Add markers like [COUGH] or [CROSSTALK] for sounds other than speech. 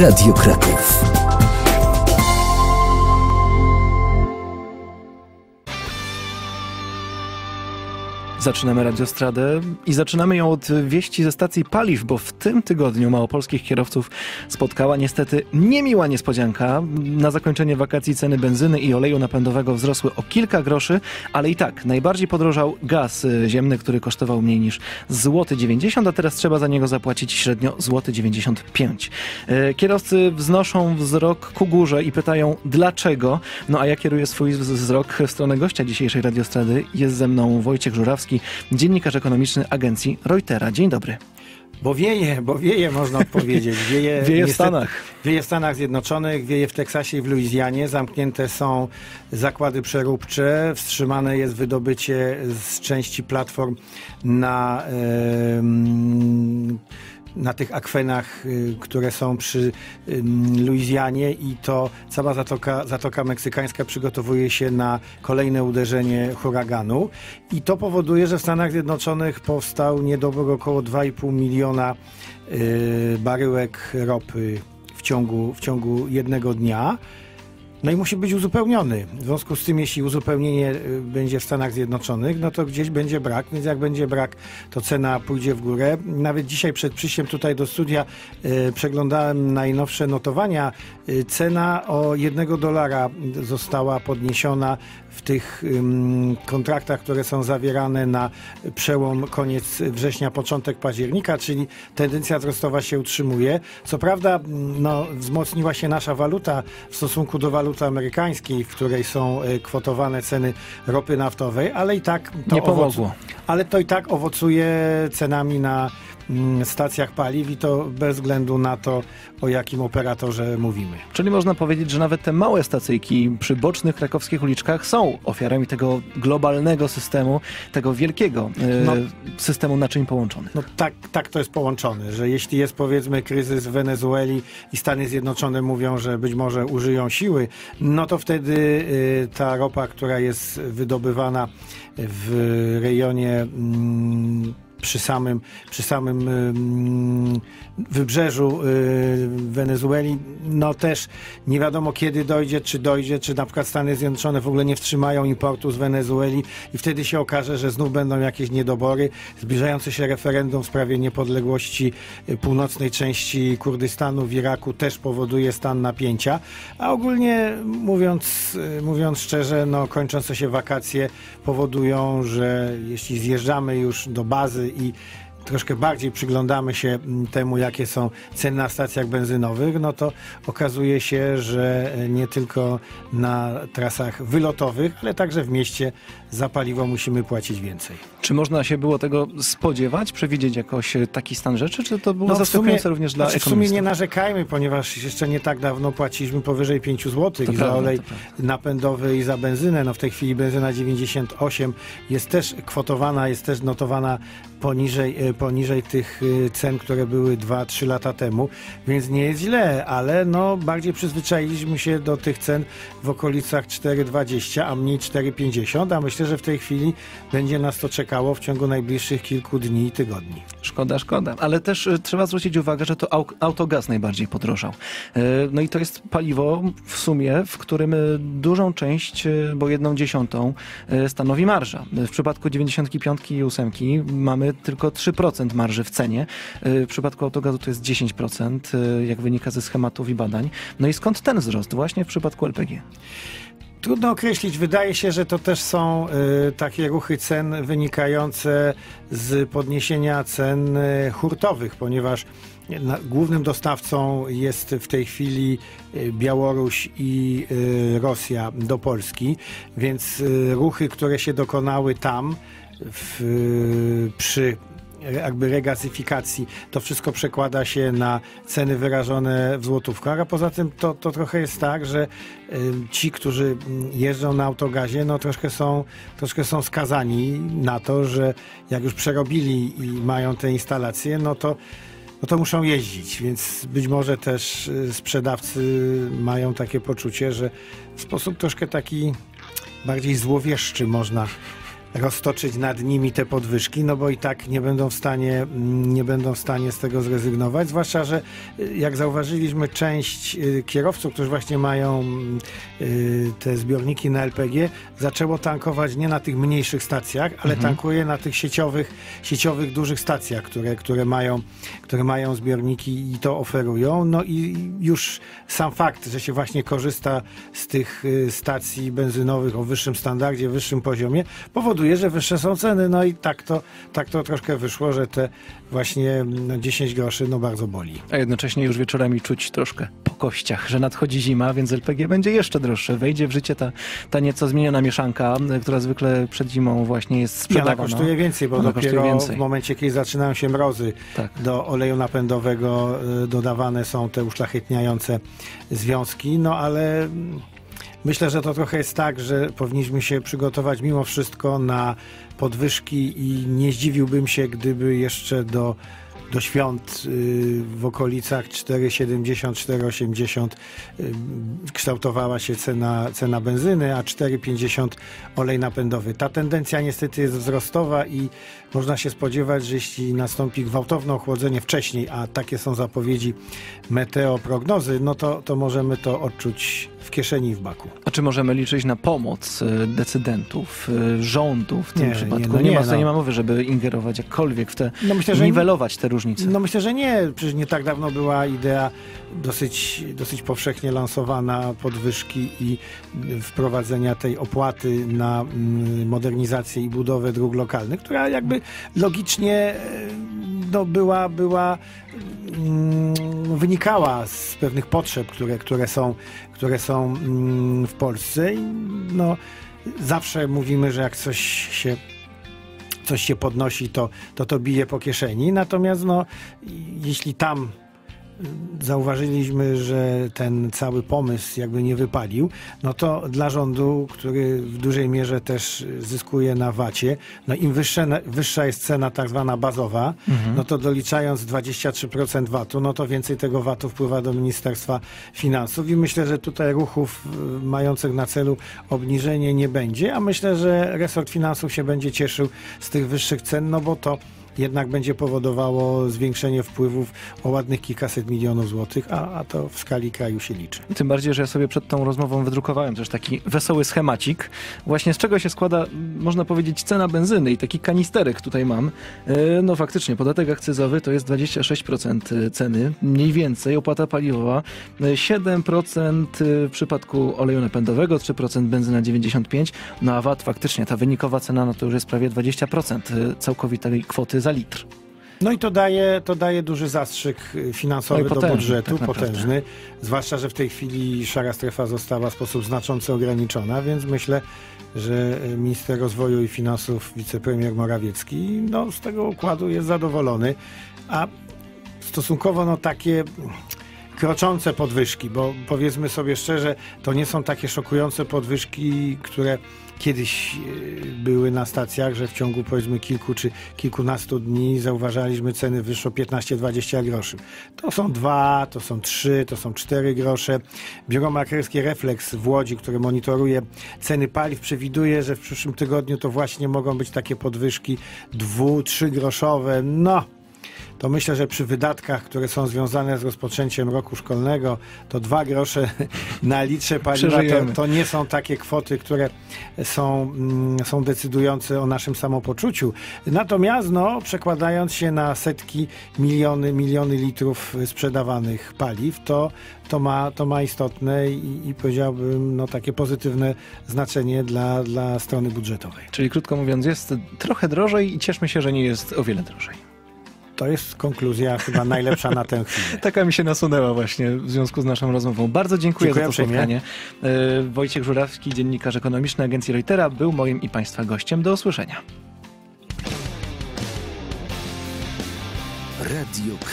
Radio Kraków. Zaczynamy Radiostradę i zaczynamy ją od wieści ze stacji paliw, bo w tym tygodniu małopolskich kierowców spotkała niestety niemiła niespodzianka. Na zakończenie wakacji ceny benzyny i oleju napędowego wzrosły o kilka groszy, ale i tak najbardziej podrożał gaz ziemny, który kosztował mniej niż złoty 90, a teraz trzeba za niego zapłacić średnio złoty 95. E, kierowcy wznoszą wzrok ku górze i pytają dlaczego. No a ja kieruję swój wzrok w stronę gościa dzisiejszej Radiostrady. Jest ze mną Wojciech Żurawski, dziennikarz ekonomiczny agencji Reutera. Dzień dobry. Bo wieje, bo wieje można odpowiedzieć. [LAUGHS] Wieje, wieje w Stanach. Wieje w Stanach Zjednoczonych, wieje w Teksasie i w Luizjanie. Zamknięte są zakłady przeróbcze, wstrzymane jest wydobycie z części platform na yy, na tych akwenach, y, które są przy Luizjanie i to cała Zatoka, Zatoka Meksykańska przygotowuje się na kolejne uderzenie huraganu i to powoduje, że w Stanach Zjednoczonych powstał niedobór około 2,5 miliona y, baryłek ropy w ciągu, w ciągu jednego dnia. No i musi być uzupełniony. W związku z tym, jeśli uzupełnienie y, będzie w Stanach Zjednoczonych, no to gdzieś będzie brak, więc jak będzie brak, to cena pójdzie w górę. Nawet dzisiaj przed przyjściem tutaj do studia y, przeglądałem najnowsze notowania. Y, cena o jednego dolara została podniesiona w tych kontraktach, które są zawierane na przełom koniec września, początek października, czyli tendencja wzrostowa się utrzymuje. Co prawda no, wzmocniła się nasza waluta w stosunku do waluty amerykańskiej, w której są e, kwotowane ceny ropy naftowej, ale i tak to nie pomogło. ale to i tak owocuje cenami na stacjach paliw i to bez względu na to, o jakim operatorze mówimy. Czyli można powiedzieć, że nawet te małe stacyjki przy bocznych krakowskich uliczkach są ofiarami tego globalnego systemu, tego wielkiego e, no, systemu naczyń połączonych. No tak, tak to jest połączone, że jeśli jest powiedzmy kryzys w Wenezueli i Stany Zjednoczone mówią, że być może użyją siły, no to wtedy y, ta ropa, która jest wydobywana w rejonie mm, przy samym, przy samym wybrzeżu y, Wenezueli, no też nie wiadomo kiedy dojdzie, czy dojdzie, czy na przykład Stany Zjednoczone w ogóle nie wstrzymają importu z Wenezueli i wtedy się okaże, że znów będą jakieś niedobory. Zbliżające się referendum w sprawie niepodległości y, północnej części Kurdystanu w Iraku też powoduje stan napięcia, a ogólnie mówiąc, y, mówiąc szczerze, no kończące się wakacje powodują, że jeśli zjeżdżamy już do bazy i troszkę bardziej przyglądamy się mm, temu, jakie są ceny na stacjach benzynowych, no to okazuje się, że nie tylko na trasach wylotowych, ale także w mieście za paliwo musimy płacić więcej. Czy można się było tego spodziewać, przewidzieć jakoś taki stan rzeczy, czy to było no, zaskakujące również dla znaczy ekonomistów? W sumie nie narzekajmy, ponieważ jeszcze nie tak dawno płaciliśmy powyżej 5 zł to i prawda, za olej napędowy i za benzynę. No w tej chwili benzyna 98 jest też kwotowana, jest też notowana poniżej, e, poniżej tych e, cen, które były 2-3 lata temu, więc nie jest źle, ale no bardziej przyzwyczailiśmy się do tych cen w okolicach 4,20, a mniej 4,50, a myślę, że w tej chwili będzie nas to czekało w ciągu najbliższych kilku dni i tygodni. Szkoda, szkoda, ale też e, trzeba zwrócić uwagę, że to autogaz najbardziej podrożał. No i to jest paliwo w sumie, w którym dużą część, bo jedną dziesiątą stanowi marża. W przypadku 95 i 8 mamy tylko 3% marży w cenie. Y, w przypadku autogazu to jest 10%, y, jak wynika ze schematów i badań. No i skąd ten wzrost właśnie w przypadku LPG? Trudno określić. Wydaje się, że to też są y, takie ruchy cen wynikające z podniesienia cen hurtowych, ponieważ głównym dostawcą jest w tej chwili Białoruś i Rosja do Polski, więc ruchy, które się dokonały tam, w, przy jakby regazyfikacji. To wszystko przekłada się na ceny wyrażone w złotówkach, a poza tym to, to trochę jest tak, że y, ci, którzy jeżdżą na autogazie, no troszkę są, troszkę są skazani na to, że jak już przerobili i mają te instalacje, no to no to muszą jeździć, więc być może też y, sprzedawcy mają takie poczucie, że w sposób troszkę taki bardziej złowieszczy można roztoczyć nad nimi te podwyżki, no bo i tak nie będą w stanie, nie będą w stanie z tego zrezygnować, zwłaszcza, że y, jak zauważyliśmy, część y, kierowców, którzy właśnie mają y, te zbiorniki na LPG, zaczęło tankować nie na tych mniejszych stacjach, ale Mhm. tankuje na tych sieciowych, sieciowych dużych stacjach, które, które, mają, które mają zbiorniki i to oferują. No i już sam fakt, że się właśnie korzysta z tych stacji benzynowych o wyższym standardzie, wyższym poziomie, powoduje, że wyższe są ceny. No i tak to, tak to troszkę wyszło, że te właśnie no, 10 groszy no bardzo boli. A jednocześnie już wieczorami czuć troszkę po kościach, że nadchodzi zima, więc LPG będzie jeszcze droższe. Wejdzie w życie ta, ta nieco zmieniona mieszanka, która zwykle przed zimą właśnie jest I ona sprzedawana. kosztuje więcej, bo Ona dopiero więcej. w momencie, kiedy zaczynają się mrozy, Tak. do oleju napędowego y, dodawane są te uszlachetniające związki, no ale mm, myślę, że to trochę jest tak, że powinniśmy się przygotować mimo wszystko na podwyżki i nie zdziwiłbym się, gdyby jeszcze do do świąt y, w okolicach 4,70, 4,80 y, kształtowała się cena, cena benzyny, a 4,50 olej napędowy. Ta tendencja niestety jest wzrostowa i można się spodziewać, że jeśli nastąpi gwałtowne ochłodzenie wcześniej, a takie są zapowiedzi meteoprognozy, no to, to możemy to odczuć w kieszeni i w baku. A czy możemy liczyć na pomoc y, decydentów, rządu w tym Nie, nie, przypadku? no nie, nie, ma, no. nie ma mowy, żeby ingerować jakkolwiek w te, No myślę, że niwelować te różnice. No myślę, że nie. Przecież nie tak dawno była idea dosyć, dosyć powszechnie lansowana podwyżki i wprowadzenia tej opłaty na mm, modernizację i budowę dróg lokalnych, która jakby logicznie e, no, była, była mm, wynikała z pewnych potrzeb, które, które są, które są mm, w Polsce. No, zawsze mówimy, że jak coś się coś się podnosi, to, to to bije po kieszeni. Natomiast no, jeśli tam zauważyliśmy, że ten cały pomysł jakby nie wypalił, no to dla rządu, który w dużej mierze też zyskuje na VAT-ie, no im wyższe, wyższa jest cena tak zwana bazowa, Mhm. no to doliczając 23% VAT-u, no to więcej tego VAT-u wpływa do Ministerstwa Finansów i myślę, że tutaj ruchów y, mających na celu obniżenie nie będzie, a myślę, że resort finansów się będzie cieszył z tych wyższych cen, no bo to jednak będzie powodowało zwiększenie wpływów o ładnych kilkaset milionów złotych, a, a to w skali kraju się liczy. Tym bardziej, że ja sobie przed tą rozmową wydrukowałem też taki wesoły schemacik. Właśnie z czego się składa, można powiedzieć, cena benzyny i taki kanisterek tutaj mam. E, No faktycznie, podatek akcyzowy to jest 26% ceny, mniej więcej, opłata paliwowa e, 7% w przypadku oleju napędowego, 3% benzyna 95%, no a VAT faktycznie, ta wynikowa cena no to już jest prawie 20% całkowitej kwoty za litr. No i to daje, to daje duży zastrzyk y, finansowy No potężny, do budżetu, tak potężny. Zwłaszcza, że w tej chwili szara strefa została w sposób znacząco ograniczona, więc myślę, że y, minister rozwoju i finansów, wicepremier Morawiecki, no, z tego układu jest zadowolony. A stosunkowo no, takie kroczące podwyżki, bo powiedzmy sobie szczerze, to nie są takie szokujące podwyżki, które kiedyś e, były na stacjach, że w ciągu powiedzmy kilku czy kilkunastu dni zauważaliśmy ceny wyższe o 15-20 groszy. To są dwa, to są trzy, to są cztery grosze. Biuro Maklerskie Reflex w Łodzi, które monitoruje ceny paliw, przewiduje, że w przyszłym tygodniu to właśnie mogą być takie podwyżki dwu, trzy groszowe. No, to myślę, że przy wydatkach, które są związane z rozpoczęciem roku szkolnego, to dwa grosze [LAUGHS] na litrze paliwa to, to nie są takie kwoty, które są, mm, są decydujące o naszym samopoczuciu. Natomiast no, przekładając się na setki, miliony, miliony litrów sprzedawanych paliw, to, to, ma, to ma istotne i, i powiedziałbym no, takie pozytywne znaczenie dla, dla strony budżetowej. Czyli krótko mówiąc, jest trochę drożej i cieszmy się, że nie jest o wiele drożej. To jest konkluzja chyba najlepsza na tę chwilę. [LAUGHS] Taka mi się nasunęła właśnie w związku z naszą rozmową. Bardzo dziękuję, Dziękuję za to spotkanie. E, Wojciech Żurawski, dziennikarz ekonomiczny agencji Reutera, był moim i Państwa gościem. Do usłyszenia. Radio